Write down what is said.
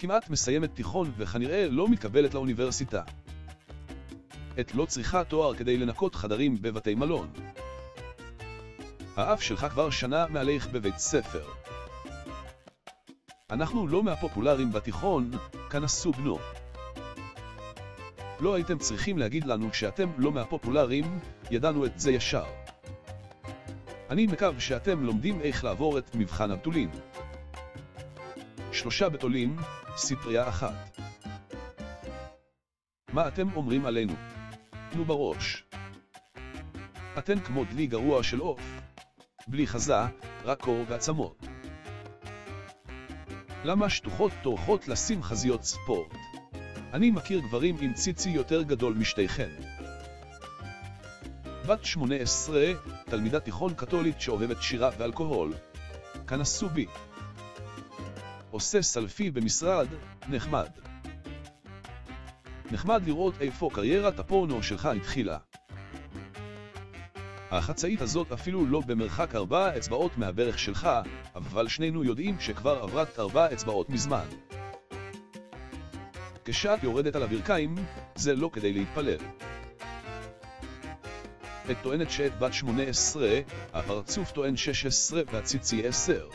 כמעט מסיימת תיכון וכנראה לא מתקבלת לאוניברסיטה. את לא צריכה תואר כדי לנקות חדרים בבתי מלון. האף שלך כבר שנה מעליך בבית ספר. אנחנו לא מהפופולריים בתיכון, כנסו בנו. לא הייתם צריכים להגיד לנו שאתם לא מהפופולריים, ידענו את זה ישר. אני מקווה שאתם לומדים איך לעבור את מבחן הבתולים. שלושה בתולים, ספרייה אחת. מה אתם אומרים עלינו? תנו בראש. אתן כמו דלי גרוע של עוף. בלי חזה, רק קור ועצמות. למה שטוחות טורחות לשים חזיות ספורט? אני מכיר גברים עם ציצי יותר גדול משתיכן. בת 18, תלמידת תיכון קתולית שאוהבת שירה ואלכוהול. כנסו בי. עושה סלפי במשרד, נחמד. נחמד לראות איפה קריירת הפורנו שלך התחילה. החצאית הזאת אפילו לא במרחק ארבע אצבעות מהברך שלך, אבל שנינו יודעים שכבר עברת ארבע אצבעות מזמן. כשאת יורדת על הברכיים, זה לא כדי להתפלל. את טוענת שאת בת 18, הפרצוף טוען 16 והציצי 10.